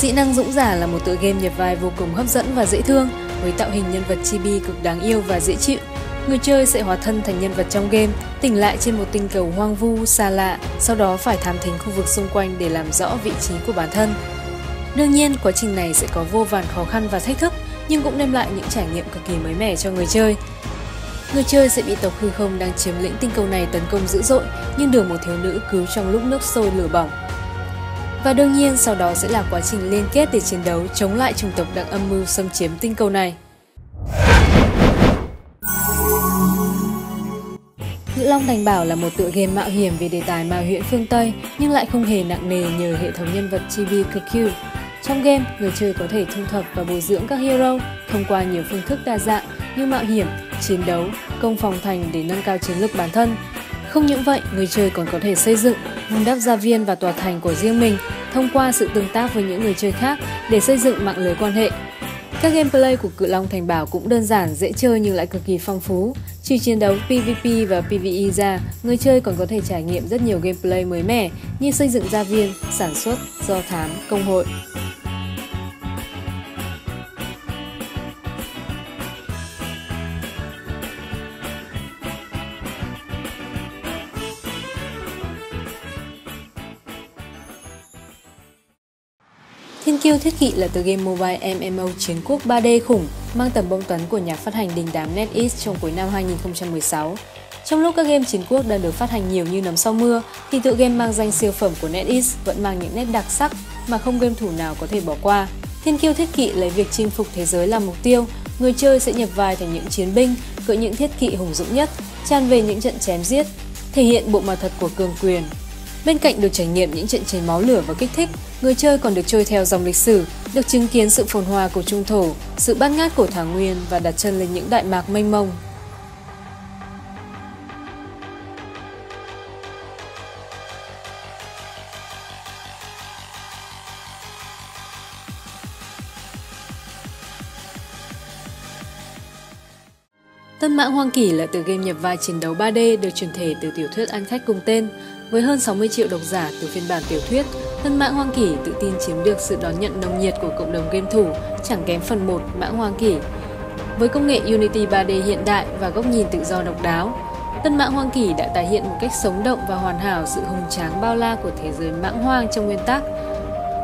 Sĩ Năng Dũng Giả là một tựa game nhập vai vô cùng hấp dẫn và dễ thương, với tạo hình nhân vật chibi cực đáng yêu và dễ chịu. Người chơi sẽ hóa thân thành nhân vật trong game, tỉnh lại trên một tinh cầu hoang vu, xa lạ, sau đó phải thám thính khu vực xung quanh để làm rõ vị trí của bản thân. Đương nhiên, quá trình này sẽ có vô vàn khó khăn và thách thức, nhưng cũng đem lại những trải nghiệm cực kỳ mới mẻ cho người chơi. Người chơi sẽ bị tộc hư không đang chiếm lĩnh tinh cầu này tấn công dữ dội, nhưng được một thiếu nữ cứu trong lúc nước sôi lửa bỏng. Và đương nhiên sau đó sẽ là quá trình liên kết để chiến đấu chống lại chủng tộc đang âm mưu xâm chiếm tinh cầu này. Ngữ Long Thành Bảo là một tựa game mạo hiểm về đề tài mạo hiểm phương Tây nhưng lại không hề nặng nề nhờ hệ thống nhân vật chibi cực cute. Trong game, người chơi có thể thu thập và bồi dưỡng các hero thông qua nhiều phương thức đa dạng như mạo hiểm, chiến đấu, công phòng thành để nâng cao chiến lược bản thân. Không những vậy, người chơi còn có thể xây dựng, vun đắp gia viên và tòa thành của riêng mình thông qua sự tương tác với những người chơi khác để xây dựng mạng lưới quan hệ. Các gameplay của Cự Long Thành Bảo cũng đơn giản, dễ chơi nhưng lại cực kỳ phong phú. Trừ chiến đấu PvP và PvE ra, người chơi còn có thể trải nghiệm rất nhiều gameplay mới mẻ như xây dựng gia viên, sản xuất, do thám, công hội. Thiên Kiêu Thiết Kỵ là tựa game mobile MMO chiến quốc 3D khủng, mang tầm bông tấn của nhà phát hành đình đám NetEase trong cuối năm 2016. Trong lúc các game chiến quốc đang được phát hành nhiều như nấm sau mưa, thì tựa game mang danh siêu phẩm của NetEase vẫn mang những nét đặc sắc mà không game thủ nào có thể bỏ qua. Thiên Kiêu Thiết Kỵ lấy việc chinh phục thế giới làm mục tiêu, người chơi sẽ nhập vai thành những chiến binh, cưỡi những thiết kỵ hùng dũng nhất, tràn về những trận chém giết, thể hiện bộ mặt thật của cường quyền, Bên cạnh được trải nghiệm những trận chiến máu lửa và kích thích, người chơi còn được trôi theo dòng lịch sử, được chứng kiến sự phồn hoa của trung thổ, sự bát ngát của thảo nguyên và đặt chân lên những đại mạc mênh mông. Tân Mãng Hoang Kỷ là tựa game nhập vai chiến đấu 3D được chuyển thể từ tiểu thuyết ăn Khách cùng tên. Với hơn 60 triệu độc giả từ phiên bản tiểu thuyết, Tân Mãng Hoang Kỷ tự tin chiếm được sự đón nhận nồng nhiệt của cộng đồng game thủ, chẳng kém phần 1 Mãng Hoang Kỷ. Với công nghệ Unity 3D hiện đại và góc nhìn tự do độc đáo, Tân Mãng Hoang Kỷ đã tái hiện một cách sống động và hoàn hảo sự hùng tráng bao la của thế giới mãng hoang trong nguyên tắc.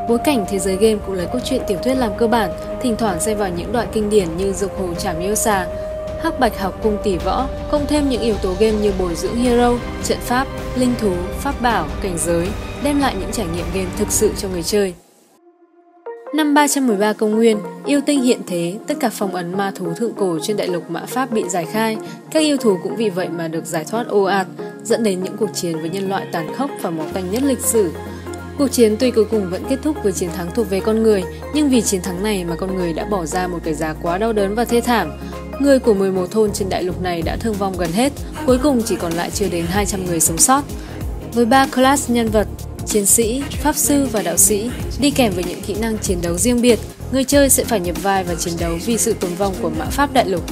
Bối cảnh thế giới game cũng lấy cốt truyện tiểu thuyết làm cơ bản, thỉnh thoảng xen vào những đoạn kinh điển như Dục Hồ Trảm Yêu Xà, Hắc Bạch học cung tỷ võ, cộng thêm những yếu tố game như bồi dưỡng hero, trận pháp, linh thú, pháp bảo, cảnh giới, đem lại những trải nghiệm game thực sự cho người chơi. Năm 313 công nguyên, yêu tinh hiện thế, tất cả phong ấn ma thú thượng cổ trên đại lục mã Pháp bị giải khai, các yêu thú cũng vì vậy mà được giải thoát ô ạt, dẫn đến những cuộc chiến với nhân loại tàn khốc và máu tanh nhất lịch sử. Cuộc chiến tuy cuối cùng vẫn kết thúc với chiến thắng thuộc về con người, nhưng vì chiến thắng này mà con người đã bỏ ra một cái giá quá đau đớn và thê thảm. Người của 11 thôn trên đại lục này đã thương vong gần hết, cuối cùng chỉ còn lại chưa đến 200 người sống sót. Với ba class nhân vật, chiến sĩ, pháp sư và đạo sĩ, đi kèm với những kỹ năng chiến đấu riêng biệt, người chơi sẽ phải nhập vai và chiến đấu vì sự tồn vong của mã pháp đại lục.